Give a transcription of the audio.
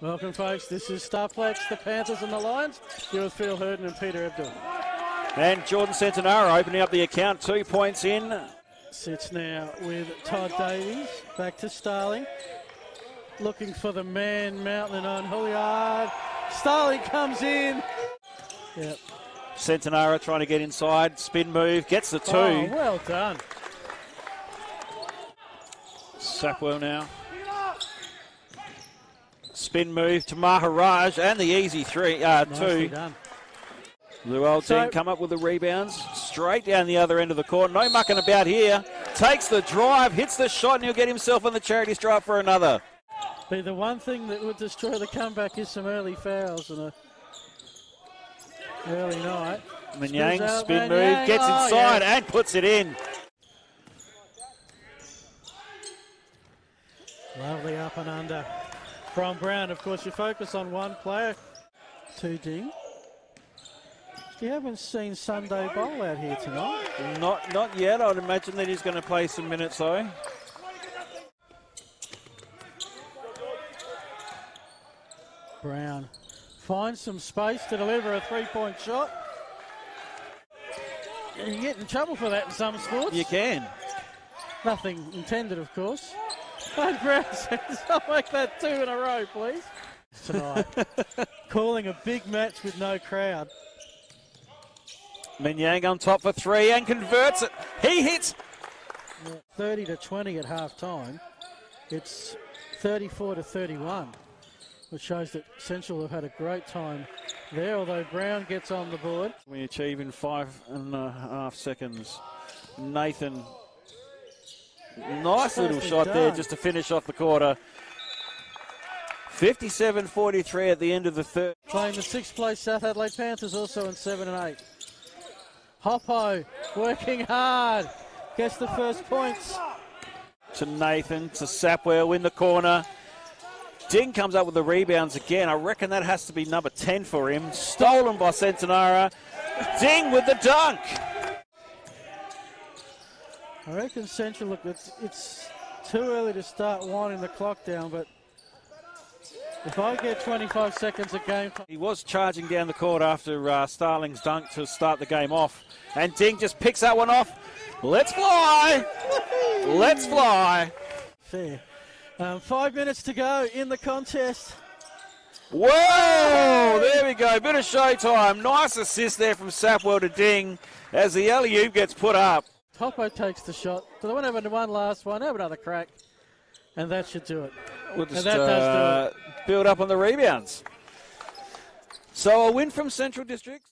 Welcome, folks. This is Starplex, the Panthers and the Lions. You're with Phil Herden and Peter Abdul. And Jordan Centenaro opening up the account, two points in. Sits now with Todd Davies. Back to Starling. Looking for the man mountain on Hilliard. Starling comes in. Yep. Centenaro trying to get inside, spin move, gets the two. Oh, well done. Sapwell now. Spin move to Maharaj and the easy three, uh, two. done. Luol So- come up with the rebounds, straight down the other end of the court. No mucking about here. Takes the drive, hits the shot, and he'll get himself on the charity stripe for another. Be the one thing that would destroy the comeback is some early fouls and a early night. Manyang spin move, gets Oh, inside yeah. and puts it in. Lovely up and under from Brown. Of course, you focus on one player. Two ding. You haven't seen Sunday Bowl out here tonight. Not not yet. I'd imagine that he's going to play some minutes though. Brown finds some space to deliver a three-point shot. You get in trouble for that in some sports. You can. Nothing intended, of course. And Brown says, I'll make that two in a row, please. Tonight. Calling a big match with no crowd. Manyang on top for three and converts it. He hits. 30 to 20 at half time. It's 34 to 31, which shows that Central have had a great time there, although Brown gets on the board. We achieve in five and a half seconds. Nathan. Nice little shot there just to finish off the quarter. 57 43 at the end of the third. Playing the sixth place South Adelaide Panthers also in 7 and 8. Hoppo working hard. Gets the first points. To Nathan, to Sapwell in the corner. Ding comes up with the rebounds again. I reckon that has to be number 10 for him. Stolen by Centenaro. Ding with the dunk. I reckon Central, look, it's, it's too early to start winding the clock down, but if I get 25 seconds of game, time. He was charging down the court after uh, Starling's dunk to start the game off. And Ding just picks that one off. Let's fly! Let's fly! fair. Um, five minutes to go in the contest. Whoa! There we go. Bit of showtime. Nice assist there from Sapwell to Ding as the alley oop gets put up. Topo takes the shot. So they won't have one last one. Have another crack. And that should do it. We'll just that does do uh, build up on the rebounds. So a win from Central District.